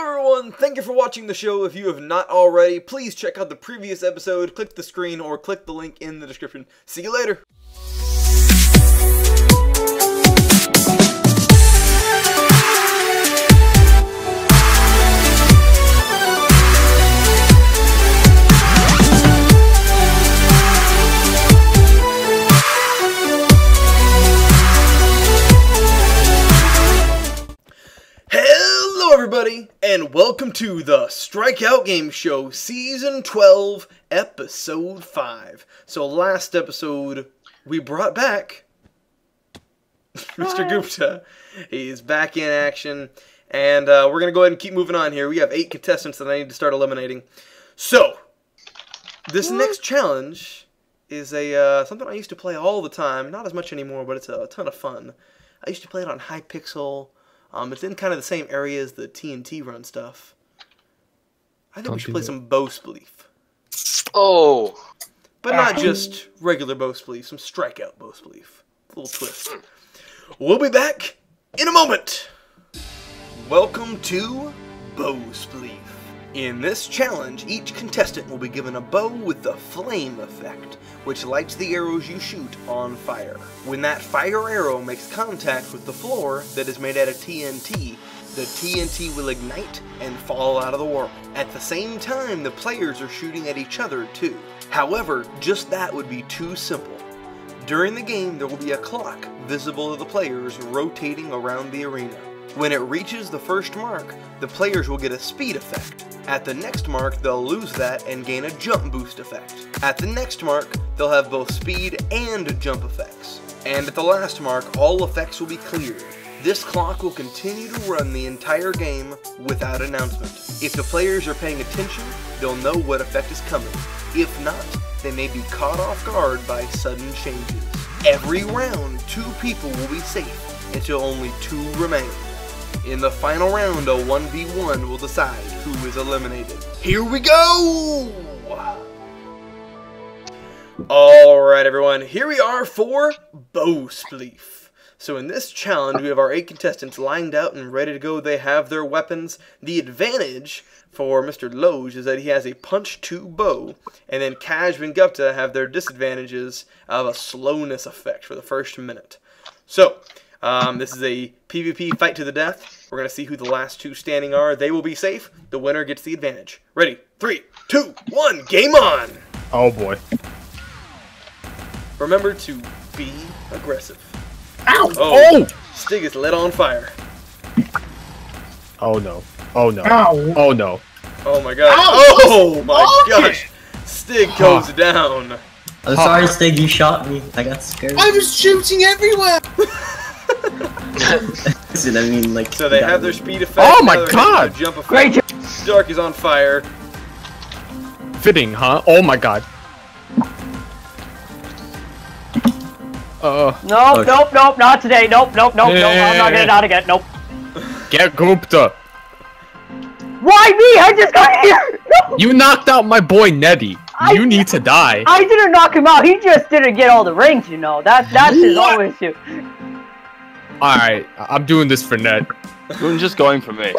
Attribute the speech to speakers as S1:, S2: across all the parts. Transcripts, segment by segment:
S1: everyone, thank you for watching the show. If you have not already, please check out the previous episode, click the screen, or click the link in the description. See you later. Everybody, and welcome to the Strikeout Game Show, Season 12, Episode 5. So, last episode, we brought back Mr. Gupta. He's back in action, and uh, we're going to go ahead and keep moving on here. We have eight contestants that I need to start eliminating. So, this next challenge is a uh, something I used to play all the time. Not as much anymore, but it's a ton of fun. I used to play it on Hypixel. Um, it's in kind of the same area as the TNT run stuff. I think
S2: Don't
S1: we should play
S2: that.
S1: some bow Spleef.
S3: Oh,
S1: But not just regular bow Spleef, some strikeout bow spleef. A little twist. We'll be back in a moment. Welcome to Bow Spleef. In this challenge, each contestant will be given a bow with the flame effect, which lights the arrows you shoot on fire. When that fire arrow makes contact with the floor that is made out of TNT, the TNT will ignite and fall out of the world. At the same time, the players are shooting at each other too. However, just that would be too simple. During the game, there will be a clock visible to the players rotating around the arena. When it reaches the first mark, the players will get a speed effect. At the next mark, they'll lose that and gain a jump boost effect. At the next mark, they'll have both speed and jump effects. And at the last mark, all effects will be cleared. This clock will continue to run the entire game without announcement. If the players are paying attention, they'll know what effect is coming. If not, they may be caught off guard by sudden changes. Every round, two people will be safe until only two remain. In the final round, a 1v1 will decide who is eliminated. Here we go! Alright, everyone, here we are for Bow Spleef. So, in this challenge, we have our eight contestants lined out and ready to go. They have their weapons. The advantage for Mr. Loge is that he has a punch 2 bow, and then Kaj and Gupta have their disadvantages of a slowness effect for the first minute. So, um, this is a PvP fight to the death. We're going to see who the last two standing are. They will be safe. The winner gets the advantage. Ready? Three, two, one, game on!
S2: Oh boy.
S1: Remember to be aggressive.
S2: Ow!
S1: Oh.
S2: Oh!
S1: Stig is lit on fire.
S2: Oh no. Oh no.
S4: Ow.
S2: Oh no.
S1: Oh my god.
S4: Ow.
S1: Oh my
S4: Oh,
S1: gosh. Stig goes down.
S5: I'm sorry, Stig, you shot me. I got scared.
S4: I was shooting everywhere!
S5: Listen, I mean, like.
S1: So they have their speed effect.
S2: Oh my God.
S1: hitting their Jump
S4: Great
S1: effect. Dark is on fire.
S2: Fitting, huh? Oh my god. Uh,
S4: Nope,
S5: Okay.
S4: nope, nope, not today. Nope, nope, nope, nope. I'm not getting out again. Nope.
S2: get Gupta.
S4: Why me? I just got here. No,
S2: You knocked out my boy Netty.
S4: I-
S2: You need to die.
S4: I didn't knock him out. He just didn't get all the rings. You know that that's his
S2: What?
S4: own issue.
S2: Alright, I'm doing this for Ned.
S3: you're just going for me.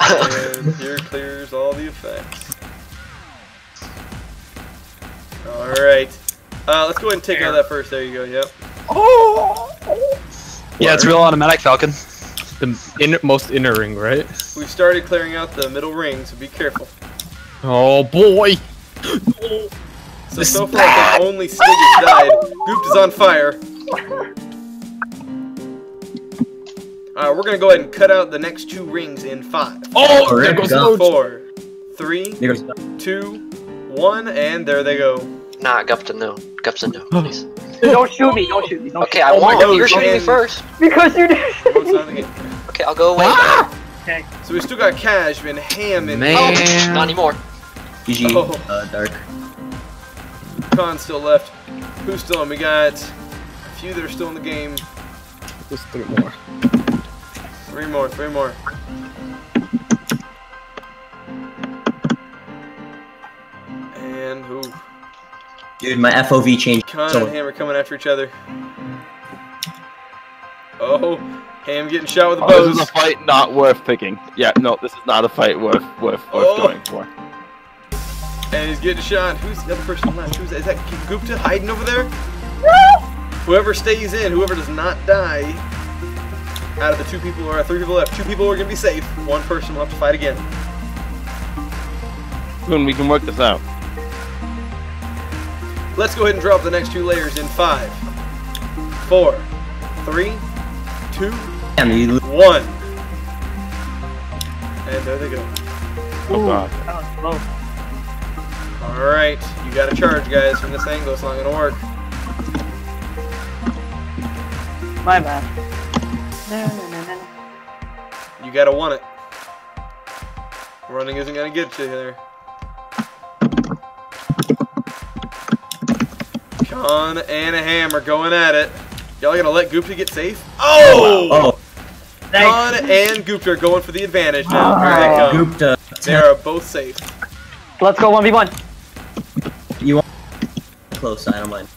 S1: And here clears all the effects. Alright. Uh, let's go ahead and take out that first. There you go. Yep. Oh!
S3: Yeah, it's real automatic, Falcon.
S2: The inner, most inner ring, right?
S1: We started clearing out the middle ring, so be careful.
S2: Oh boy.
S1: So,
S2: This
S1: so
S2: is
S1: far, I only Stig has died. Goop is on fire. Alright, we're gonna go ahead and cut out the next two rings in five,
S2: Oh,
S5: Alright,
S2: there goes
S5: go.
S1: Four, three,
S5: There goes.
S1: two, one, and there they go.
S3: Nah, Gupta, no. Gupta, no, please.
S4: Don't shoot me. Don't shoot me. Don't
S3: Okay, I
S1: Oh my
S3: warned you.
S1: God,
S3: You're shooting me first.
S4: because you did.
S1: What's on the game?
S3: Okay, I'll go away.
S2: Ah!
S4: okay.
S1: So we still got Cash and Ham and
S2: Man.
S3: Not anymore.
S5: GG,
S1: Oh.
S5: uh, Dark.
S1: Coun still left. Who's still on? We got a few that are still in the game.
S2: Just three more.
S1: Three more, three more. And who?
S5: Dude, my FOV changed.
S1: Coun
S5: So,
S1: and Ham are coming after each other. Oh, Ham getting shot with a
S3: Oh,
S1: bow.
S3: this is a fight not worth picking. Yeah, no, this is not a fight worth worth worth
S1: Oh.
S3: going for.
S1: And he's getting shot. Who's the other person left? Who's is that? Gupta hiding over there? Whoever stays in, whoever does not die, out of the two people or three people left, two people are gonna be safe. One person will have to fight again.
S3: Soon we can work this out.
S1: Let's go ahead and drop the next two layers in five, four, three, two,
S5: Damn, you
S1: one. And there they go.
S3: Oh god.
S4: That was close.
S1: Alright, you gotta charge guys from this angle, it's not gonna work.
S4: My bad. No, no, no, no.
S1: You gotta want it. Running isn't gonna get you there. Coun and a hammer going at it. Y'all gonna let Gupta get safe? Oh!
S5: Oh,
S1: Coun
S4: Thanks.
S1: and Gupta are going for the advantage now. Ah, here they come.
S5: Gupta.
S1: They are both safe.
S4: Let's go 1v1.
S5: You want close? I don't mind.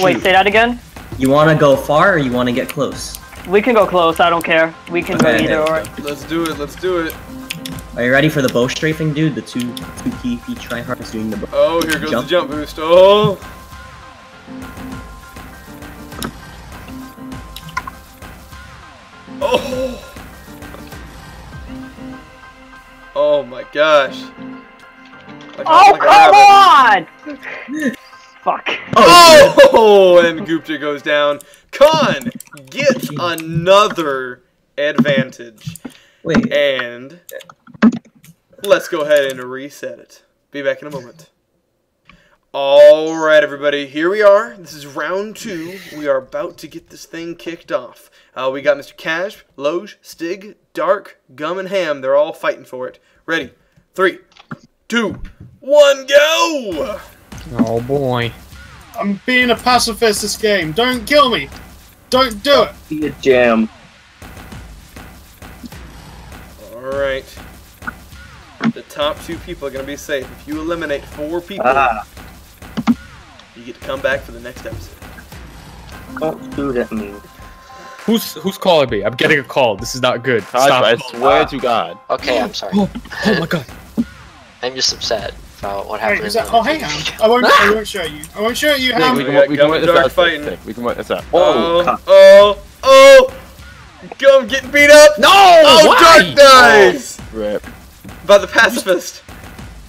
S4: Wait, say that again?
S5: You want to go far or you want to get close?
S4: We can go close, I don't care. We can
S5: Okay.
S4: go either or.
S1: Let's do it, let's do it.
S5: Are you ready for the bow strafing, dude? The two two key feet tryhards doing the bow.
S1: Oh, here goes
S5: Jump.
S1: the jump boost. Oh! Oh! Oh my gosh. Like
S4: Oh,
S1: like a rabbit.
S4: come on! Fuck.
S1: Oh! And Gupta goes down. Coun gets another advantage.
S5: Wait,
S1: And let's go ahead and reset it. Be back in a moment. All right, everybody, here we are. This is round two. We are about to get this thing kicked off. Uh, we got Mr. Cash, Loge, Stig, Dark, Gum, and Ham. They're all fighting for it. Ready? Three, two, one, go!
S2: Oh boy.
S6: I'm being a pacifist this game. Don't kill me. Don't do it.
S5: be a jam.
S1: All right. The top two people are going to be safe. If you eliminate four people,
S5: Ah.
S1: you get to come back for the next episode.
S5: Don't shoot at me.
S2: Who's who's calling me? I'm getting a call. This is not good.
S3: Taj, I swear to God.
S7: Okay, I'm sorry.
S2: Oh, oh my god.
S7: I'm just upset about what
S6: Hey,
S7: happened.
S6: is that, oh, hang on. I won't. I won't show you. I won't show you.
S3: how.
S6: Ham.
S3: we
S1: we
S3: can,
S1: got
S3: we can work this out.
S1: fighting.
S3: We can work this out.
S1: Oh, oh, oh! oh. Gum getting beat up!
S2: No!
S1: Oh,
S2: why?
S1: Dark dies! Oh.
S3: Rip.
S1: By the pacifist.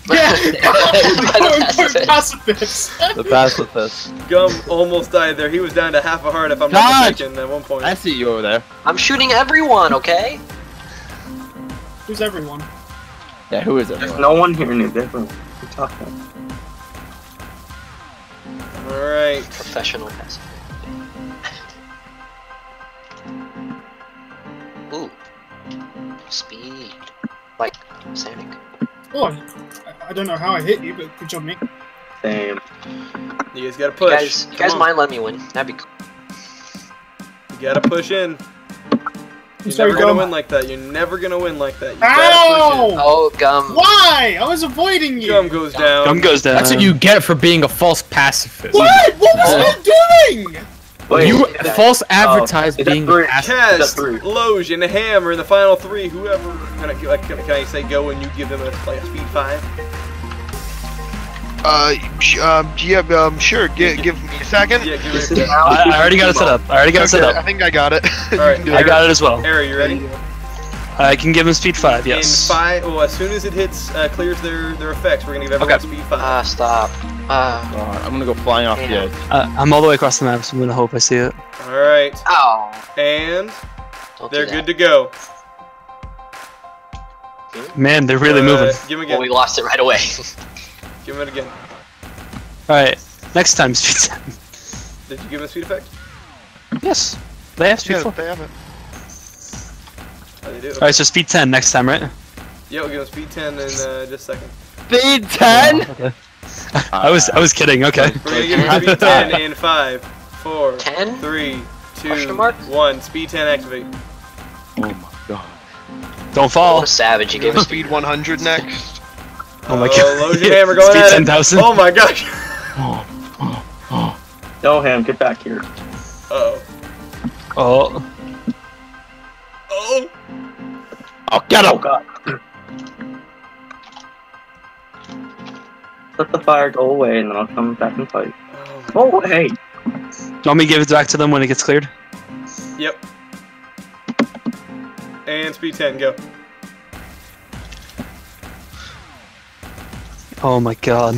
S6: Yeah. Quote, unquote,
S7: Pacifist.
S6: pacifist.
S3: The pacifist.
S1: Gum almost died there. He was down to half a heart if I'm not mistaken at one point.
S3: I see you over there.
S7: I'm shooting everyone, okay?
S6: Who's everyone?
S3: Yeah, who is it?
S5: There's no one here, Nick. There's no one. What are you talking about?
S1: Alright.
S7: Professional passive. Ooh. Speed. Like Sonic.
S6: Oh, I, I don't know how I hit you, but good job, Nick.
S5: Same.
S1: You guys gotta
S7: You
S1: push.
S7: guys, you guys
S1: on.
S7: mind let me win? That'd be cool.
S1: You gotta push in. You're
S6: Sorry,
S1: never gonna win like that. You're never gonna win like that. You gotta push in.
S6: Ow!
S7: Oh, gum.
S6: Why? I was avoiding you.
S1: Gum goes down.
S3: Gum goes down.
S2: That's what you get for being a false pacifist.
S6: What? What was I doing?
S5: Wait,
S2: You
S5: is that-
S2: false oh, advertised
S5: is that
S2: being
S5: three?
S2: a pacifist.
S1: Cast. Loge, and Ham are in the final three. Whoever, can I, can, can I say go and you give them a, like a speed five?
S8: Uh, sh- um, yeah, um, sure. Give, give me a second.
S1: Yeah, give
S5: This
S1: it.
S5: is
S1: A,
S5: how
S9: I, I already got it set up. I already got it set
S8: Okay, I think I got it.
S1: Alright,
S9: I
S8: it.
S9: got it as well.
S1: Ari, you ready?
S9: I can give him speed five. Yes.
S1: In five. Well, as soon as it hits, uh, clears their their effects, we're gonna give everyone
S9: Okay.
S1: speed five.
S7: Ah, stop. Ah.
S3: God, I'm gonna go flying off the edge.
S9: Uh, I'm all the way across the map, so I'm gonna hope I see it.
S1: All right,
S7: Ow.
S1: and
S7: Don't
S1: they're good to go.
S9: Man, they're really
S1: Uh,
S9: moving.
S1: Give them
S7: Well, we lost it right away.
S1: Give them it again.
S9: All right. Next time, speed ten.
S1: Did you give them a speed effect?
S9: Yes. They have speed
S8: Yeah,
S9: four.
S8: they have it.
S1: Oh, they do.
S9: All right, so speed ten next time, right?
S1: Yeah, we'll give them speed ten in uh, just a second.
S3: Speed 10?
S9: Okay. I was I was kidding. Okay.
S1: We're gonna give them speed ten in five, four,
S7: Ten?
S1: three, two, one. Speed ten activate.
S3: Oh my god.
S9: Don't fall.
S7: a savage. You gave us
S8: Speed 100 next.
S9: Oh my
S1: Oh,
S9: god.
S1: Loge and Ham are going
S9: speed
S1: at
S9: ten
S1: it.
S9: thousand.
S1: Oh my gosh.
S5: No, Ham, get back here.
S1: Uh oh.
S9: Oh.
S3: Oh, get
S5: Oh
S3: him!
S5: god. Let the fire go away and then I'll come back and fight.
S1: Oh,
S5: Oh, hey!
S9: Want me to give it back to them when it gets cleared?
S1: Yep. And speed 10, go.
S9: Oh my god.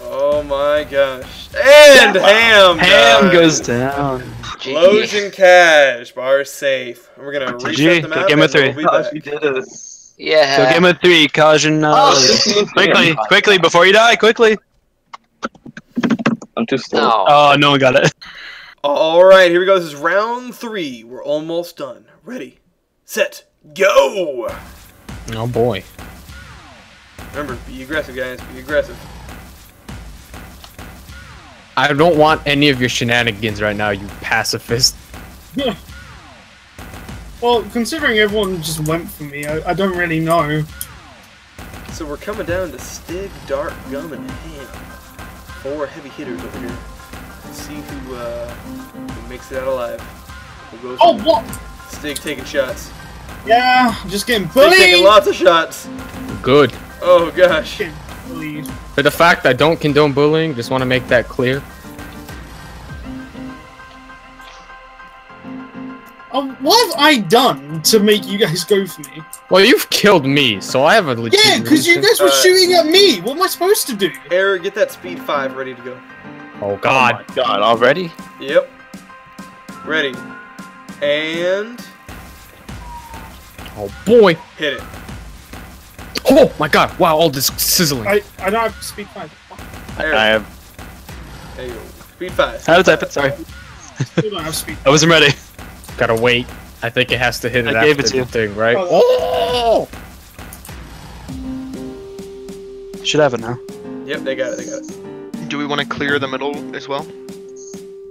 S1: Oh my gosh. And Ham!
S9: Ham
S1: dies.
S9: goes down.
S1: Explosion cash, bar safe. And we're gonna
S9: GG.
S1: reset the
S9: Go
S1: map
S9: game of
S1: and we'll
S9: three.
S1: be
S5: Gosh,
S1: back.
S5: we did it.
S7: Yeah.
S9: So game of three, Kajin. Uh,
S5: Oh,
S9: quickly, quickly, before you die, quickly.
S5: I'm too slow.
S7: No.
S9: Oh, no one got it.
S1: Alright, here we go. This is round three. We're almost done. Ready, set, go!
S2: Oh boy.
S1: Remember, be aggressive, guys. Be aggressive.
S2: I don't want any of your shenanigans right now, you pacifist.
S6: Well, considering everyone just went for me, I, I don't really know.
S1: So we're coming down to Stig, Dark, Gum, and Ham. Four heavy hitters over here. Let's see who, uh, who makes it out alive. Who goes
S6: Oh, what?
S1: Stig taking shots.
S6: Yeah, just getting
S1: Stig taking lots of shots.
S2: Good.
S1: Oh gosh.
S6: Getting.
S2: For the fact I don't condone bullying, just want to make that clear.
S6: Oh, what have I done to make you guys go for me?
S2: Well, you've killed me, so I have a legit
S6: Yeah, because you guys were
S1: Uh,
S6: shooting at me. What am I supposed to do?
S1: Error, get that speed five ready to go.
S2: Oh
S3: Oh
S2: god.
S3: my god, already?
S1: Yep. Ready. And
S2: Oh boy.
S1: hit it.
S2: Oh my god. Wow, all this sizzling.
S6: I, I don't have speed speak five.
S1: There,
S3: I have.
S1: there you go. Speed five.
S9: How to type it? Sorry.
S6: Still don't have speak.
S9: I wasn't ready.
S2: Gotta wait. I think it has to hit it
S9: I gave
S2: after
S9: it to you.
S2: thing, right?
S6: Oh.
S2: Oh!
S9: Should have it now.
S1: Yep, they got it. They got it.
S8: Do we want to clear the middle as well?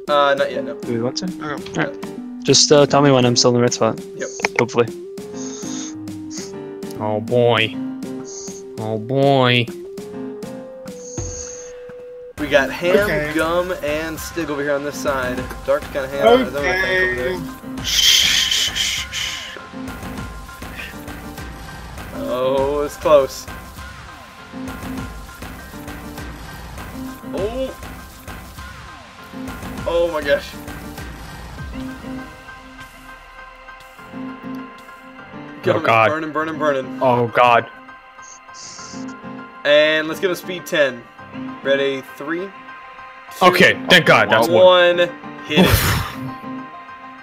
S1: Uh, not yet. No.
S9: Do we want to?
S8: Okay.
S9: Alright. Just uh, tell me when I'm still in the right spot.
S1: Yep.
S9: Hopefully.
S2: Oh boy. Oh boy.
S1: We got Ham,
S6: Okay.
S1: Gum, and Stig over here on this side. Dark's kind of handling his own thing
S6: Okay.
S1: Oh, it's close. Oh. Oh my gosh. Oh, gum is
S2: God.
S1: Burning, burning, burning.
S2: Oh god.
S1: And let's give him speed 10. Ready? Three. two,
S2: Okay, thank god, that's one.
S1: one. Hit it.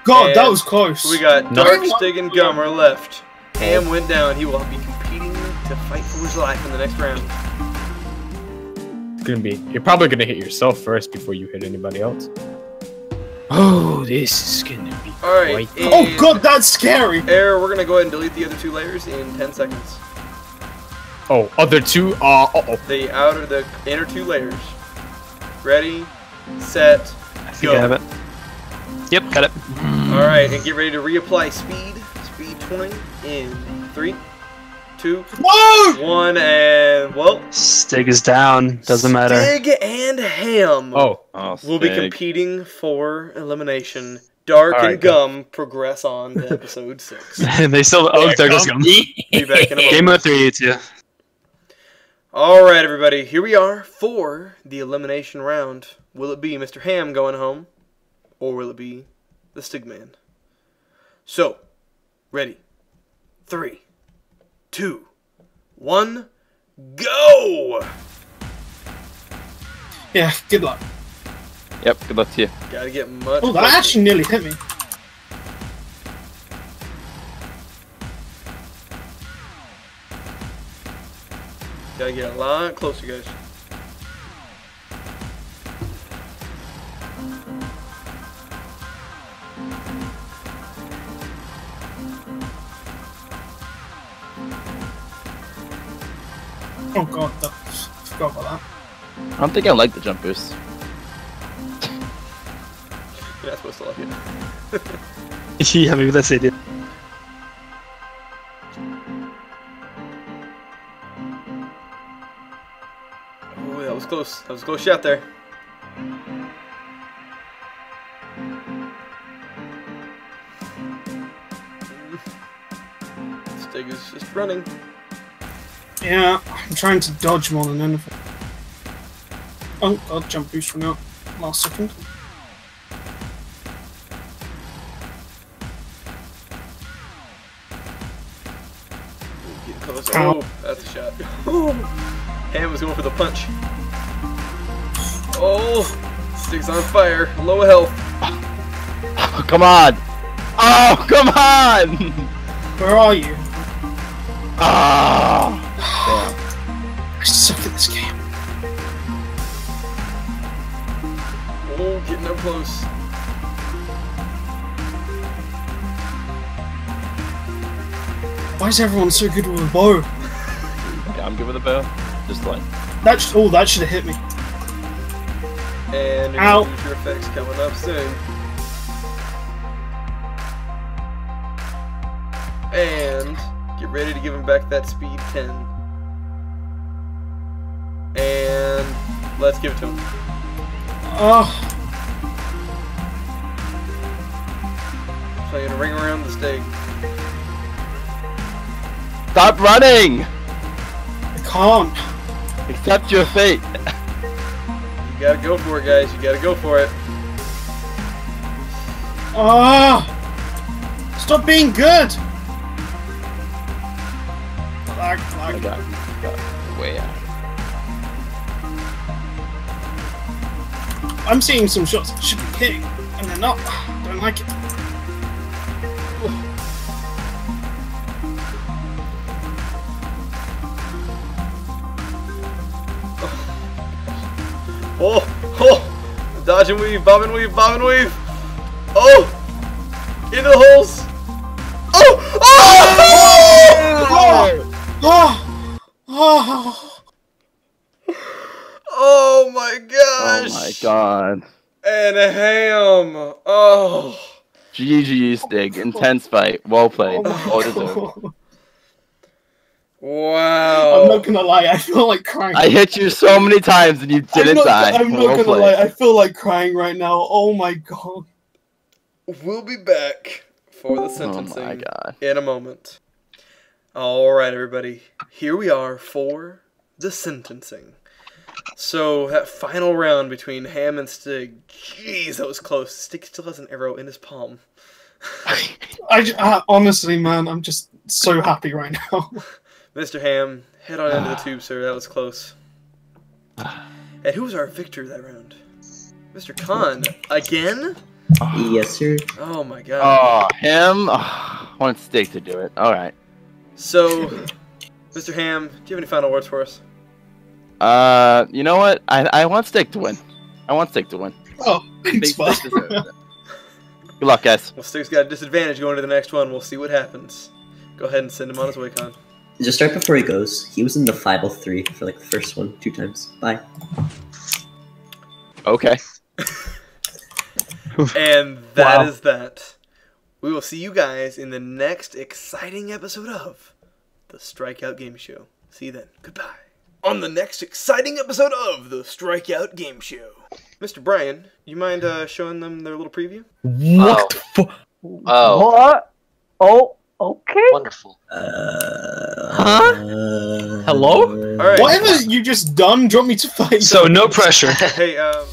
S6: God, that was close.
S1: We got
S2: No.
S1: Dark, Stig, and Gummer left. Ham went down. He will be competing to fight for his life in the next round.
S2: It's gonna be you're probably gonna hit yourself first before you hit anybody else. Oh, this is gonna be
S1: Alright.
S6: Oh god, that's scary.
S1: Error, we're gonna go ahead and delete the other two layers in 10 seconds.
S2: Oh, other two uh uh oh.
S1: The outer, the inner two layers. Ready, set,
S9: I
S1: Go.
S9: I have it. Yep, got it.
S1: Alright, and get ready to reapply speed. Speed 20 in three, two,
S6: Whoa!
S1: one, and well,
S9: Stig is down. Doesn't matter.
S1: Stig and Ham
S2: Oh,
S3: Oh,
S1: will be competing for elimination. Dark
S2: All right,
S1: and
S2: good.
S1: Gum progress on to episode six.
S9: and they still. Oh, there goes Gum.
S1: Be back in a
S9: Game
S1: moment.
S9: of three, you two.
S1: All right, everybody, here we are for the elimination round. Will it be Mr. Ham going home, or will it be the Stigman? So, ready? Three, two, one, go!
S6: Yeah, good luck.
S3: Yep, good luck to you.
S1: Gotta get much.
S6: Oh, that
S1: closer.
S6: actually nearly hit me.
S1: Gotta get a lot closer, guys.
S6: Oh god, that, forgot about that.
S3: I don't think I like the jump boost.
S1: You're not supposed to like it.
S9: yeah, maybe that's it.
S1: Close. That was a close shot there. Stig is just running.
S6: Yeah, I'm trying to dodge more than anything. Oh, I'll jump boost from out. Last second.
S1: Getting close.
S6: Ow.
S1: Oh, that's a shot. Ham was going for the punch. Oh, Stig's on fire. Low health.
S3: Oh, come on! Oh, come on!
S6: Where are you? Ah.
S3: Oh!
S6: I suck at this game.
S1: Oh, getting up close.
S6: Why is everyone so good with a bow?
S3: Yeah, I'm good with a bow. Just like.
S6: That sh- oh, that should have hit me.
S1: And your
S6: Ow.
S1: future effects coming up soon. And get ready to give him back that speed 10. And let's give it to him.
S6: Oh,
S1: Playing a ring around the stake.
S3: Stop running!
S6: I can't.
S3: Accept your fate.
S1: You gotta go for it, guys. You gotta go for it.
S6: Ah! Stop being good! Lag,
S3: I got, got way out.
S6: I'm seeing some shots that should be hitting, and they're not. Don't like it.
S1: Oh, oh! Dodge and weave, bob and weave, bob and weave! Oh! Into the holes! Oh! Oh!
S6: Oh! Oh!
S1: Oh my gosh!
S3: Oh my god.
S1: And a ham! Oh!
S3: GG Stig. Intense fight. Well played.
S6: Oh my
S3: Well deserved.
S6: God.
S1: Wow!
S6: I'm not gonna lie, I feel like crying.
S3: I hit you so many times and you
S6: I'm
S3: didn't die.
S6: I'm not gonna
S3: played.
S6: lie, I feel like crying right now. Oh my god.
S1: We'll be back for the
S3: Oh
S1: sentencing
S3: my god.
S1: in a moment. Alright, everybody. Here we are for the sentencing. So, that final round between Ham and Stig. Jeez, that was close. Stig still has an arrow in his palm.
S6: I, j- uh, honestly, man, I'm just so happy right now.
S1: Mr. Ham, head on into the ah. tube, sir. That was close. And who was our victor that round? Mr. Coun. Again?
S5: Yes, sir.
S1: Oh my god.
S3: Oh, him? Ah, oh, I want Stig to do it. Alright.
S1: So, Mr. Ham, do you have any final words for us?
S3: Uh, you know what? I, I want Stig to win. I want Stig to win.
S6: oh, thanks,
S3: Stig
S6: bud.
S3: deserves it. Good luck, guys.
S1: Well, Stig's got a disadvantage going to the next one. We'll see what happens. Go ahead and send him on his way, Coun.
S5: Just right before he goes, he was in the 503 for like the first one, two times. Bye.
S3: Okay.
S1: And that is
S9: Wow.
S1: that. We will see you guys in the next exciting episode of the Strikeout Game Show. See you then. Goodbye. On the next exciting episode of the Strikeout Game Show. Mr. Brian, you mind uh, showing them their little preview?
S2: What the fu-
S7: Oh,
S4: What? Oh, okay.
S7: wonderful.
S5: Uh,
S2: Huh?
S5: uh,
S2: Hello?
S1: All right.
S6: Whatever you just done, drop me to fight.
S9: So no pressure.
S1: Hey, um,